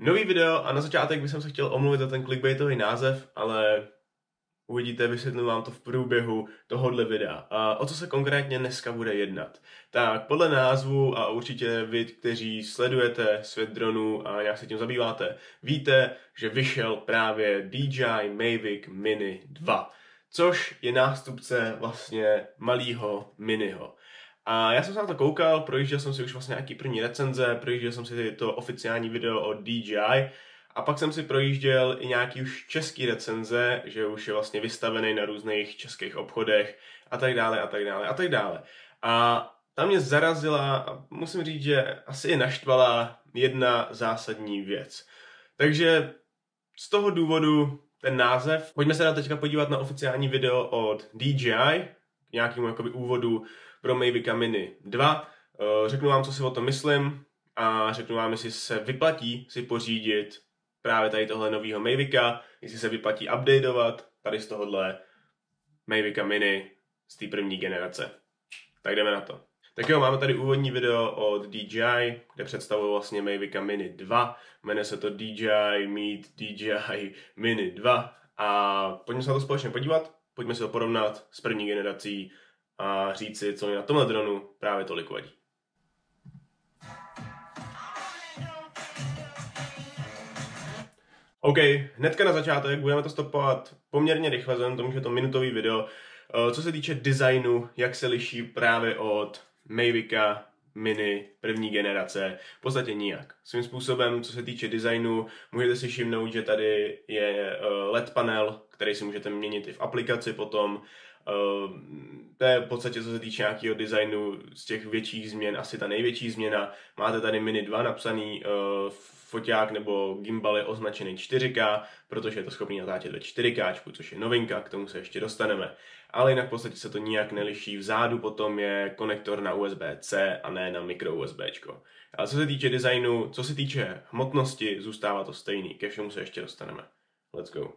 Nový video a na začátek bych se chtěl omluvit za ten clickbaitový název, ale uvidíte, vysvětlím vám to v průběhu tohohle videa. A o co se konkrétně dneska bude jednat? Tak podle názvu a určitě vy, kteří sledujete svět dronů a nějak se tím zabýváte, víte, že vyšel právě DJI Mavic Mini 2, což je nástupce vlastně malého Miniho. A já jsem se na to koukal, projížděl jsem si už vlastně nějaký první recenze, projížděl jsem si to oficiální video od DJI a pak jsem si projížděl i nějaký už český recenze, že už je vlastně vystavený na různých českých obchodech a tak dále a tak dále a tak dále. A tam mě zarazila musím říct, že asi je naštvala jedna zásadní věc. Takže z toho důvodu ten název, pojďme se na teďka podívat na oficiální video od DJI, nějakému jakoby úvodu pro Mavic Mini 2. Eh, řeknu vám, co si o tom myslím a řeknu vám, jestli se vyplatí si pořídit právě tady tohle nového Mavica, jestli se vyplatí updateovat tady z tohohle Mavica Mini z té první generace. Tak jdeme na to. Tak jo, máme tady úvodní video od DJI, kde představují vlastně Mavica Mini 2. Jmenuje se to DJI Meet DJI Mini 2 a pojďme se na to společně podívat, pojďme se to porovnat s první generací a říct si, co mi na tomhle dronu právě tolik vadí. OK, hnedka na začátek budeme to stopovat poměrně rychle, vzhledem tomu, že je to minutový video. Eh, co se týče designu, jak se liší právě od Mavica Mini první generace, v podstatě nijak. Svým způsobem, co se týče designu, můžete si všimnout, že tady je eh, LED panel, který si můžete měnit i v aplikaci potom. Ehm, to je v podstatě, co se týče nějakého designu z těch větších změn, asi ta největší změna. Máte tady Mini 2 napsaný uh, foťák nebo gimbal je označený 4K, protože je to schopný natáčet ve 4K, což je novinka, k tomu se ještě dostaneme. Ale jinak v podstatě se to nijak neliší. Vzadu potom je konektor na USB-C a ne na micro USB. Ale co se týče designu, co se týče hmotnosti, zůstává to stejný. Ke všemu se ještě dostaneme. Let's go.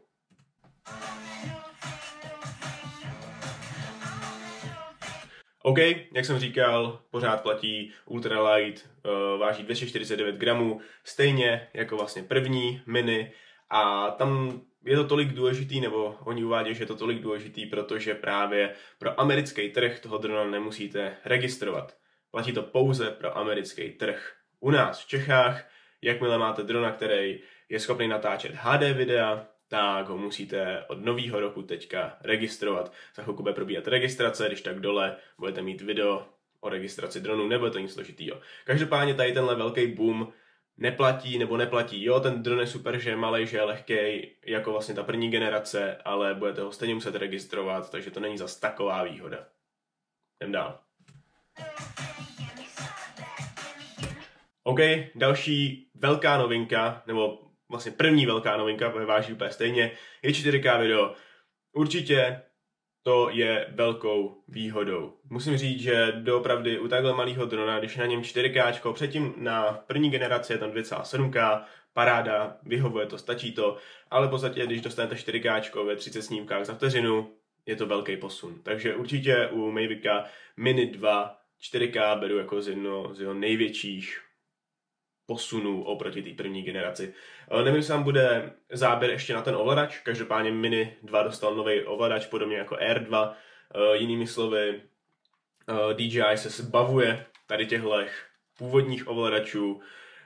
OK, jak jsem říkal, pořád platí ultralight, uh, váží 249 gramů, stejně jako vlastně první mini a tam je to tolik důležitý, nebo oni uvádějí, že je to tolik důležitý, protože právě pro americký trh toho drona nemusíte registrovat. Platí to pouze pro americký trh. U nás v Čechách, jakmile máte drona, který je schopný natáčet HD videa, tak ho musíte od nového roku teďka registrovat. Za chvilku bude probíhat registrace, když tak dole budete mít video o registraci dronu, nebo to nic složitýho. Každopádně tady tenhle velký boom neplatí nebo neplatí. Jo, ten dron je super, že je malý, že je lehký, jako vlastně ta první generace, ale budete ho stejně muset registrovat, takže to není zas taková výhoda. Jdem dál. OK, další velká novinka, nebo vlastně první velká novinka, váží úplně stejně, je 4K video. Určitě to je velkou výhodou. Musím říct, že doopravdy u takhle malého drona, když na něm 4K, předtím na první generaci je tam 2,7K, paráda, vyhovuje to, stačí to, ale v podstatě, když dostanete 4K ve 30 snímkách za vteřinu, je to velký posun. Takže určitě u Mavica Mini 2 4K beru jako z, jedno, z jeho největších posunů oproti té první generaci. Nevím, jestli tam bude záběr ještě na ten ovladač, každopádně Mini 2 dostal nový ovladač, podobně jako R2. Eh, jinými slovy, eh, DJI se zbavuje tady těchto původních ovladačů.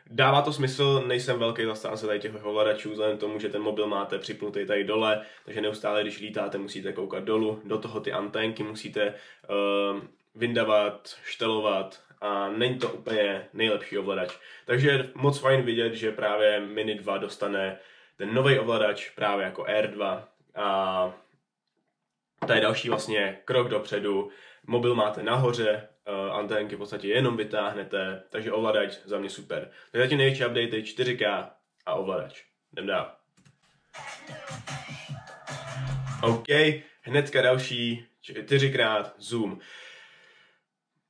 Dává to smysl, nejsem velký zastánce tady těch ovladačů, vzhledem tomu, že ten mobil máte připnutý tady dole, takže neustále, když lítáte, musíte koukat dolů, do toho ty anténky musíte uh, vyndavat, štelovat, a není to úplně nejlepší ovladač. Takže moc fajn vidět, že právě Mini 2 dostane ten nový ovladač právě jako R2 a to je další vlastně krok dopředu. Mobil máte nahoře, anténky v podstatě jenom vytáhnete, takže ovladač za mě super. je zatím největší update 4K a ovladač. Jdem dál. OK, hnedka další 4x zoom.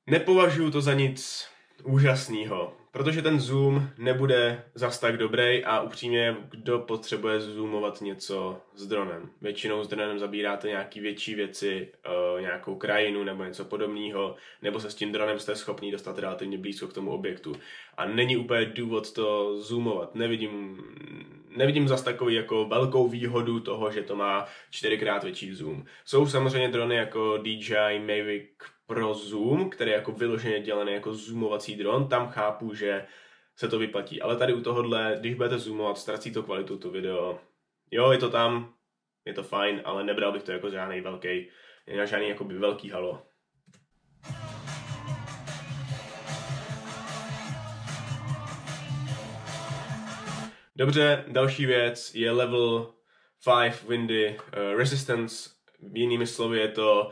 Nepovažuji to za nic úžasného. Protože ten zoom nebude zas tak dobrý a upřímně, kdo potřebuje zoomovat něco s dronem. Většinou s dronem zabíráte nějaký větší věci, uh, nějakou krajinu nebo něco podobného, nebo se s tím dronem jste schopný dostat relativně blízko k tomu objektu. A není úplně důvod to zoomovat. Nevidím, nevidím zas takový jako velkou výhodu toho, že to má čtyřikrát větší zoom. Jsou samozřejmě drony jako DJI Mavic pro Zoom, který je jako vyloženě dělaný jako zoomovací dron, tam chápu, že se to vyplatí. Ale tady u tohohle, když budete zoomovat, ztrací to kvalitu to video. Jo, je to tam, je to fajn, ale nebral bych to jako žádný velký, žádný jakoby velký halo. Dobře, další věc je level 5 windy uh, resistance. Jinými slovy je to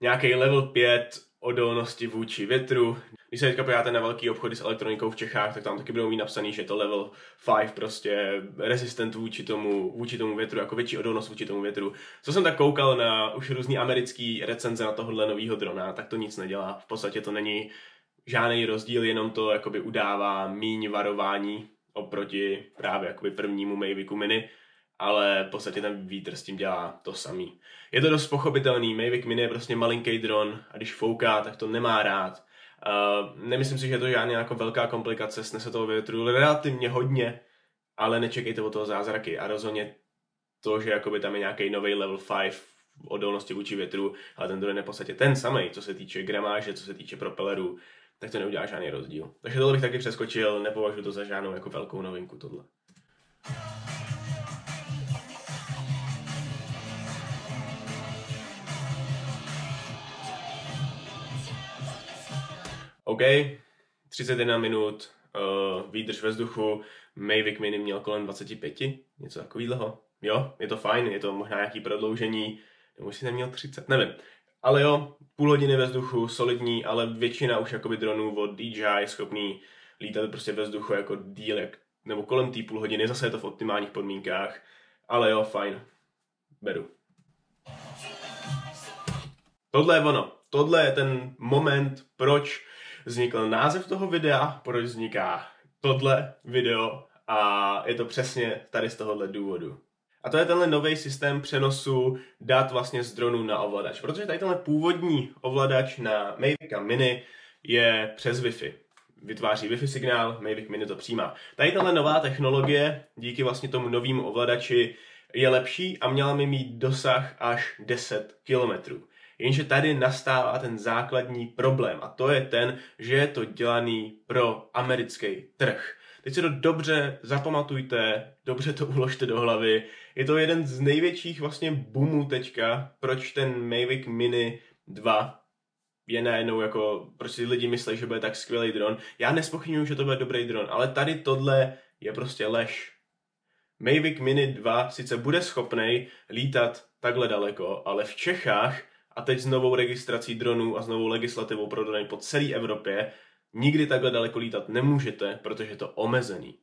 nějaký level 5 odolnosti vůči větru. Když se teďka podíváte na velký obchody s elektronikou v Čechách, tak tam taky budou mít napsaný, že to level 5 prostě resistent vůči tomu, vůči tomu větru, jako větší odolnost vůči tomu větru. Co jsem tak koukal na už různý americký recenze na tohohle nového drona, tak to nic nedělá. V podstatě to není žádný rozdíl, jenom to jakoby udává míň varování oproti právě jakoby prvnímu Mavicu Mini ale v podstatě ten vítr s tím dělá to samý. Je to dost pochopitelný, Mavic Mini je prostě malinký dron a když fouká, tak to nemá rád. Uh, nemyslím si, že je to žádná jako velká komplikace, snese toho větru relativně hodně, ale nečekejte od toho zázraky a rozhodně to, že jakoby tam je nějaký nový level 5 v odolnosti vůči větru, ale ten dron je v podstatě ten samý, co se týče gramáže, co se týče propelerů, tak to neudělá žádný rozdíl. Takže tohle bych taky přeskočil, nepovažuji to za žádnou jako velkou novinku tohle. OK, 31 minut, uh, výdrž ve vzduchu, Mavic Mini měl kolem 25, něco takového. Jo, je to fajn, je to možná nějaký prodloužení, nebo si neměl 30, nevím. Ale jo, půl hodiny ve vzduchu, solidní, ale většina už jakoby dronů od DJI schopný lítat prostě ve vzduchu jako díl, jak, nebo kolem té půl hodiny, zase je to v optimálních podmínkách, ale jo, fajn, beru. Tohle je ono, tohle je ten moment, proč vznikl název toho videa, proč vzniká tohle video a je to přesně tady z tohohle důvodu. A to je tenhle nový systém přenosu dat vlastně z dronu na ovladač. Protože tady tenhle původní ovladač na Mavic Mini je přes Wi-Fi. Vytváří Wi-Fi signál, Mavic Mini to přijímá. Tady tahle nová technologie, díky vlastně tomu novému ovladači, je lepší a měla mi mít dosah až 10 kilometrů. Jenže tady nastává ten základní problém a to je ten, že je to dělaný pro americký trh. Teď si to dobře zapamatujte, dobře to uložte do hlavy. Je to jeden z největších vlastně boomů teďka, proč ten Mavic Mini 2 je najednou jako, proč si lidi myslí, že bude tak skvělý dron. Já nespochybnuju, že to bude dobrý dron, ale tady tohle je prostě lež. Mavic Mini 2 sice bude schopný lítat takhle daleko, ale v Čechách a teď s novou registrací dronů a s novou legislativou pro drony po celé Evropě nikdy takhle daleko lítat nemůžete, protože je to omezený.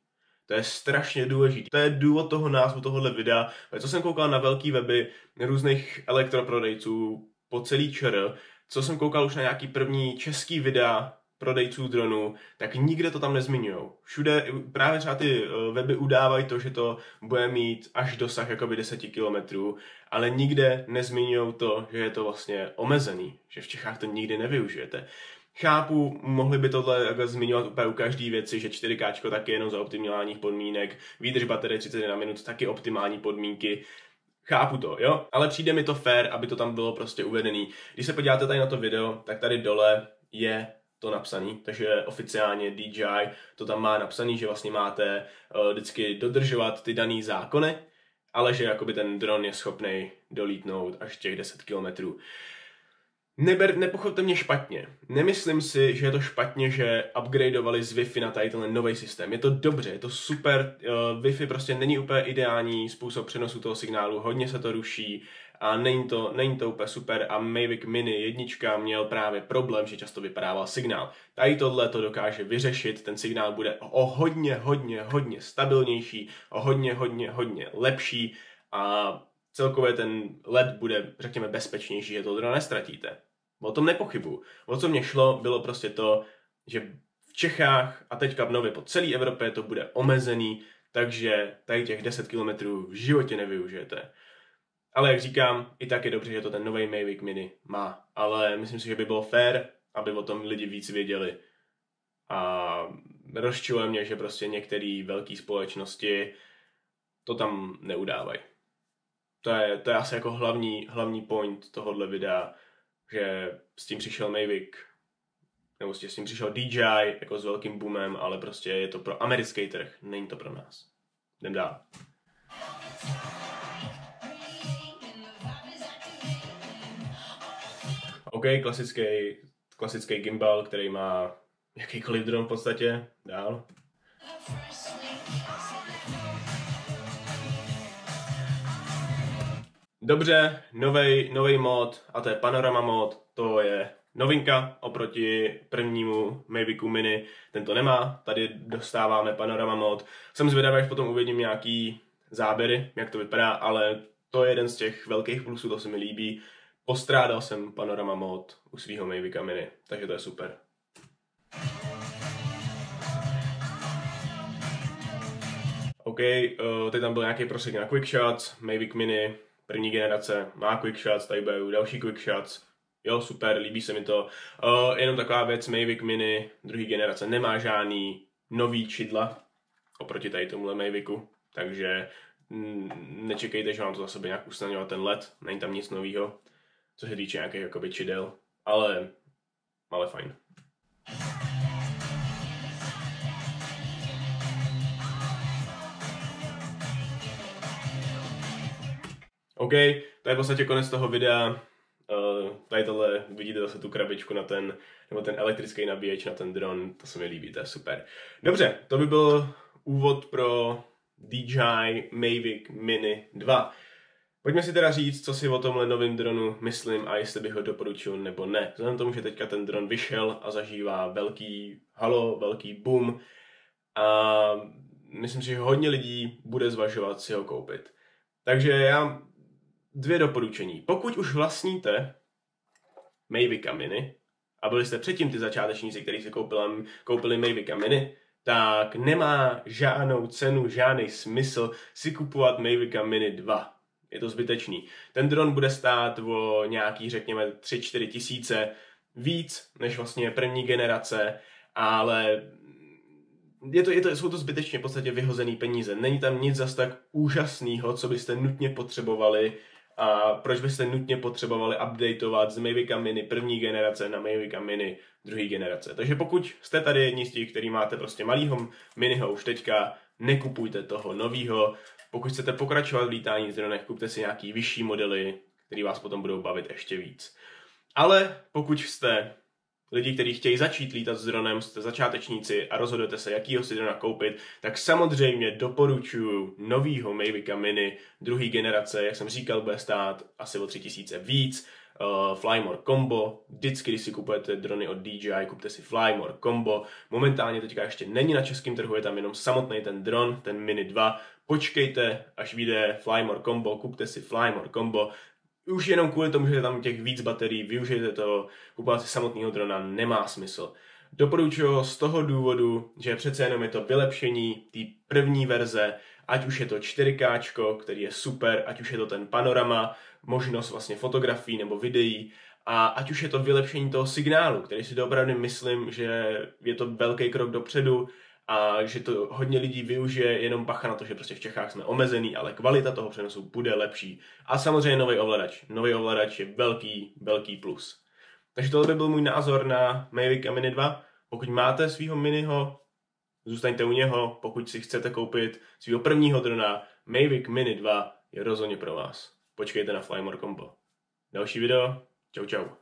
To je strašně důležité. To je důvod toho názvu tohohle videa. Co jsem koukal na velký weby různých elektroprodejců po celý ČR, co jsem koukal už na nějaký první český videa prodejců dronů, tak nikde to tam nezmiňují. Všude právě třeba ty eh, weby udávají to, že to bude mít až dosah jakoby 10 kilometrů, ale nikde nezmiňují to, že je to vlastně omezený, že v Čechách to nikdy nevyužijete. Chápu, mohli by tohle jako zmiňovat úplně u každé věci, že 4K taky jenom za optimálních podmínek, výdrž baterie 31 minut taky optimální podmínky, Chápu to, jo, ale přijde mi to fair, aby to tam bylo prostě uvedený. Když se podíváte tady na to video, tak tady dole je to napsaný, takže oficiálně DJI to tam má napsaný, že vlastně máte uh, vždycky dodržovat ty daný zákony, ale že jakoby ten dron je schopný dolítnout až těch 10 kilometrů. Neber, nepochopte mě špatně. Nemyslím si, že je to špatně, že upgradeovali z Wi-Fi na tady nový systém. Je to dobře, je to super. Uh, Wi-Fi prostě není úplně ideální způsob přenosu toho signálu, hodně se to ruší a není to, není to úplně super a Mavic Mini jednička měl právě problém, že často vypadával signál. Tady tohle to dokáže vyřešit, ten signál bude o hodně, hodně, hodně stabilnější, o hodně, hodně, hodně lepší a celkově ten LED bude, řekněme, bezpečnější, že to teda nestratíte. O tom nepochybu. O co mě šlo, bylo prostě to, že v Čechách a teďka v nově po celé Evropě to bude omezený, takže tady těch 10 km v životě nevyužijete. Ale jak říkám, i tak je dobře, že to ten nový Mavic Mini má. Ale myslím si, že by bylo fair, aby o tom lidi víc věděli. A rozčiluje mě, že prostě některé velké společnosti to tam neudávají. To je, to je asi jako hlavní, hlavní point tohohle videa, že s tím přišel Mavic, nebo s tím přišel DJI jako s velkým boomem, ale prostě je to pro americký trh, není to pro nás. Jdem dál. OK, klasický, klasický gimbal, který má jakýkoliv dron v podstatě. Dál. Dobře, nový mod, a to je panorama mod, to je novinka oproti prvnímu Mavicu Mini, ten to nemá, tady dostáváme panorama mod. Jsem zvědavý, až potom uvidím nějaký záběry, jak to vypadá, ale to je jeden z těch velkých plusů, to se mi líbí. Postrádal jsem panorama mod u svého Mavica Mini, takže to je super. OK, uh, teď tam byl nějaký prosek na Quick Shots, Mavic Mini, první generace, má Quick Shots, tady budou další Quick Shots, jo, super, líbí se mi to. Uh, jenom taková věc, Mavic Mini, druhý generace, nemá žádný nový čidla, oproti tady tomuhle Mavicu, takže nečekejte, že vám to za sebe nějak usnadňovat ten let, není tam nic nového, co se týče nějakých jakoby čidel, ale, ale fajn. OK, to je v podstatě konec toho videa. Uh, tady tohle vidíte zase tu krabičku na ten, nebo ten elektrický nabíječ na ten dron, to se mi líbí, to je super. Dobře, to by byl úvod pro DJI Mavic Mini 2. Pojďme si teda říct, co si o tomhle novém dronu myslím a jestli bych ho doporučil nebo ne. Vzhledem tomu, že teďka ten dron vyšel a zažívá velký halo, velký boom a myslím si, že hodně lidí bude zvažovat si ho koupit. Takže já dvě doporučení. Pokud už vlastníte Mavic Mini a byli jste předtím ty začátečníci, kteří si koupili, koupili Mavic Mini, tak nemá žádnou cenu, žádný smysl si kupovat Mavic Mini 2. Je to zbytečný. Ten dron bude stát o nějaký, řekněme, 3-4 tisíce víc než vlastně první generace, ale je to, je to, jsou to zbytečně v podstatě vyhozený peníze. Není tam nic zas tak úžasného, co byste nutně potřebovali a proč byste nutně potřebovali updateovat z Mavic Mini první generace na Mavic Mini druhé generace. Takže pokud jste tady jedni z těch, který máte prostě malýho miniho už teďka, nekupujte toho novýho. Pokud chcete pokračovat v lítání z dronech, kupte si nějaký vyšší modely, který vás potom budou bavit ještě víc. Ale pokud jste lidi, kteří chtějí začít lítat s dronem, jste začátečníci a rozhodujete se, jakýho si drona koupit, tak samozřejmě doporučuji novýho Mavica Mini druhé generace, jak jsem říkal, bude stát asi o 3000 víc. Uh, Flymore Combo, vždycky, když si kupujete drony od DJI, kupte si Flymore Combo. Momentálně teďka ještě není na českém trhu, je tam jenom samotný ten dron, ten Mini 2. Počkejte, až vyjde Flymore Combo, kupte si Flymore Combo, už jenom kvůli tomu, že je tam těch víc baterií, využijete to, kupovat si samotného drona nemá smysl. Doporučuji z toho důvodu, že přece jenom je to vylepšení té první verze, ať už je to 4K, který je super, ať už je to ten panorama, možnost vlastně fotografií nebo videí, a ať už je to vylepšení toho signálu, který si opravdu myslím, že je to velký krok dopředu, a že to hodně lidí využije, jenom bacha na to, že prostě v Čechách jsme omezený, ale kvalita toho přenosu bude lepší. A samozřejmě nový ovladač. Nový ovladač je velký, velký plus. Takže tohle by byl můj názor na Mavic Mini 2. Pokud máte svého miniho, zůstaňte u něho. Pokud si chcete koupit svého prvního drona, Mavic Mini 2 je rozhodně pro vás. Počkejte na Flymore Combo. Další video. Čau čau.